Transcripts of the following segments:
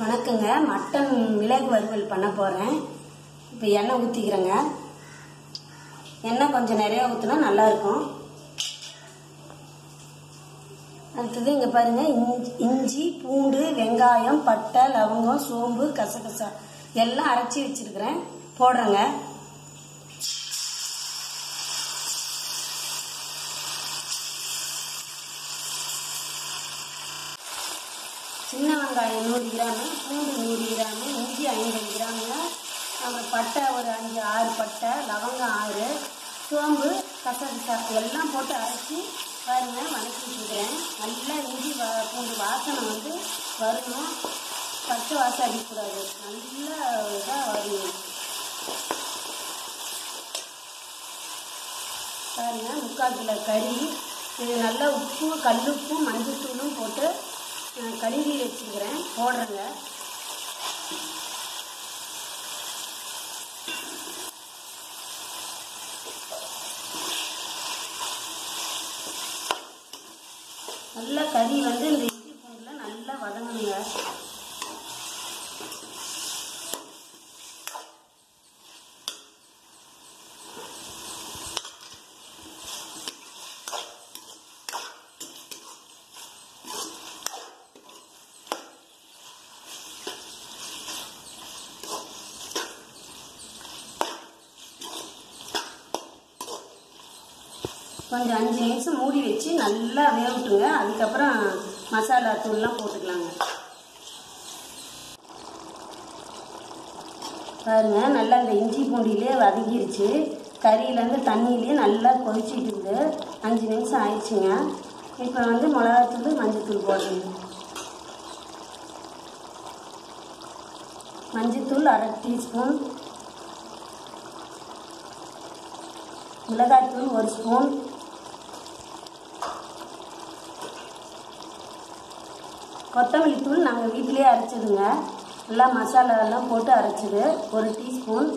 வணக்கங்க மட்டன் மிளகு வறுவல் பண்ண போகிறேன் இப்போ எண்ணெய் ஊற்றிக்கிறேங்க எண்ணெய் கொஞ்சம் நிறையா ஊற்றினா நல்லாயிருக்கும். அடுத்தது இங்கே பாருங்கள் இஞ்சி இஞ்சி பூண்டு வெங்காயம் பட்டை லவங்கம் சோம்பு கசகசா எல்லாம் அரைச்சி வச்சிருக்கிறேன். போடுறேங்க. சின்ன வெங்காயம் நூறு கிராமு பூண்டு நூறு கிராமு இஞ்சி ஐம்பது கிராமுங்க அப்புறம் பட்டை ஒரு அஞ்சு ஆறு பட்டை லவங்கம் ஆறு சோம்பு கசகசா எல்லாம் போட்டு அரைச்சி பாருங்க வதக்கி வச்சுக்கிறேன். நல்லா இஞ்சி வா பூண்டு வாசனை வந்து வரணும். பச்சை வாசம் அடிக்கக்கூடாது. நல்லா இதாக வரணும். பாருங்கள் முக்கால் கிலோ கறி. இது நல்லா உப்பு கல்லுப்பு மஞ்சத்தூளும் போட்டு நான் கழுவி வச்சுக்கிறேன். போடுறேங்க. நல்லா கறி வந்து இந்த இட்லி பூண்டில் நல்லா வதங்கணுங்க கொஞ்சம் அஞ்சு நிமிஷம் மூடி வச்சு நல்லா வேவிட்டுங்க. அதுக்கப்புறம் மசாலா தூள்லாம் போட்டுக்கலாங்க. பாருங்க நல்லா இந்த இஞ்சி பூண்டிலே வதங்கிருச்சு. கறியிலேருந்து தண்ணியிலே நல்லா கொதிச்சிட்டு இருக்குது. அஞ்சு நிமிஷம் ஆயிடுச்சுங்க. இப்போ வந்து மிளகாத்தூள் மஞ்சத்தூள் போடுறேங்க மஞ்சத்தூள் அரை டீஸ்பூன். மிளகாய்த்தூள் ஒரு ஸ்பூன். கொத்தமல்லி தூள் நாங்கள் வீட்டிலேயே அரைச்சிடுங்க நல்லா மசாலா போட்டு அரைச்சிடு ஒரு டீஸ்பூன்.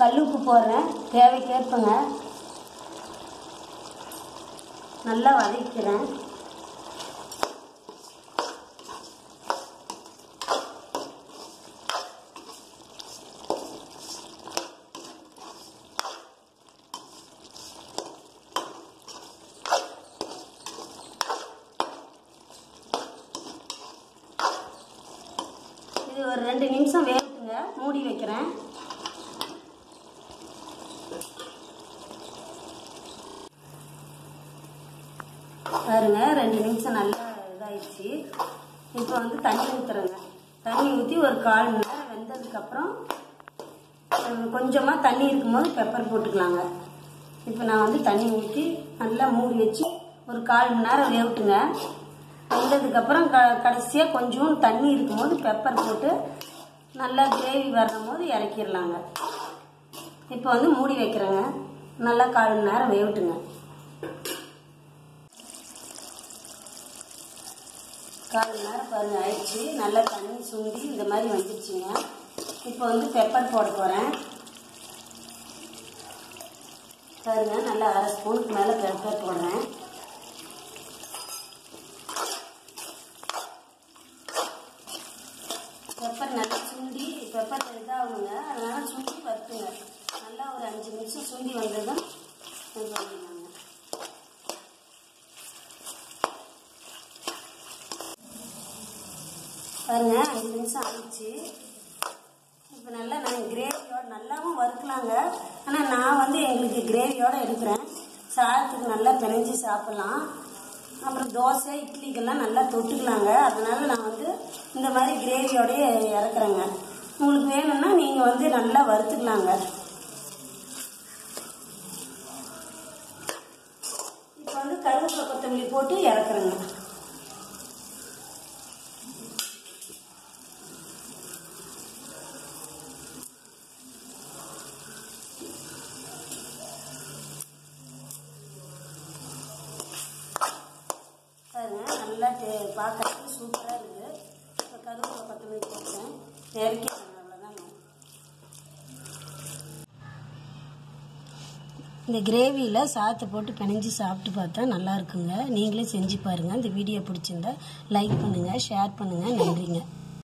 கல்லுப்பு போடுறேன். தேவைக்கேற்பங்க. நல்லா வதக்கிறேன். இது ஒரு ரெண்டு நிமிஷம் வேகுங்க. மூடி வைக்கிறேன். பாருங்க ரெண்டு நிமிஷம் நல்லா இதாயிடுச்சு. இப்போ வந்து தண்ணி ஊற்றுறேங்க தண்ணி ஊற்றி ஒரு கால் மணி நேரம் வெந்ததுக்கப்புறம் கொஞ்சமாக தண்ணி இருக்கும்போது பெப்பர் போட்டுக்கலாங்க. இப்போ நான் வந்து தண்ணி ஊற்றி நல்லா மூடி வச்சு ஒரு கால் மணி நேரம் வேகட்டுங்க. வெந்ததுக்கப்புறம் க கடைசியாக கொஞ்சம் தண்ணி இருக்கும்போது பெப்பர் போட்டு நல்லா கிரேவி வரும் போது இறக்கிடலாங்க இப்போ வந்து மூடி வைக்கிறேங்க. நல்லா கால் மணி நேரம் வேவிட்டுங்க கால் மணி நேரம் பாருங்க ஆயிடுச்சு. நல்லா தண்ணி சுண்டி இந்த மாதிரி வந்துடுச்சுங்க இப்போ வந்து பெப்பர் போட போகிறேன் பாருங்க நல்லா அரை ஸ்பூனுக்கு மேலே பெப்பர் போடுறேன் பெப்பர் நல்லா சுண்டி பெப்பர் இதாகணுங்க அதனால சுண்டி வறுத்துங்க நல்லா ஒரு அஞ்சு நிமிஷம் சுண்டி வந்ததும் தான் பண்ணிடலாங்க பாருங்க அஞ்சு நிமிஷம் ஆயிடுச்சு. இப்போ நல்லா நாங்கள் கிரேவியோட நல்லாவும் வறுக்கலாங்க. ஆனால் நான் வந்து எங்களுக்கு கிரேவியோட எடுக்கிறேன். சாதத்துக்கு நல்லா பிணைஞ்சு சாப்பிட்லாம். அப்புறம் தோசை இட்லிக்கெல்லாம் நல்லா தொட்டுக்கலாங்க. அதனால நான் வந்து இந்த மாதிரி கிரேவியோடய இறக்குறேங்க. உங்களுக்கு வேணும்னா நீங்கள் வந்து நல்லா வறுத்துக்கலாங்க இப்போ வந்து கருவேப்பிலை கொத்தமல்லி போட்டு இறக்குறேங்க. பாருங்க நல்லா பார்க்கறதுக்கு சூப்பராக இருக்குது இப்போ கருவேப்பிலை கொத்தமல்லி போட்டேன். இறக்கிடுறேன் இந்த கிரேவியில் சாத்தை போட்டு பிணைஞ்சு சாப்பிட்டு பார்த்தா நல்லா இருக்குங்க. நீங்களே செஞ்சு பாருங்கள் இந்த வீடியோ பிடிச்சிருந்தா லைக் பண்ணுங்கள் ஷேர் பண்ணுங்கள் நன்றிங்க.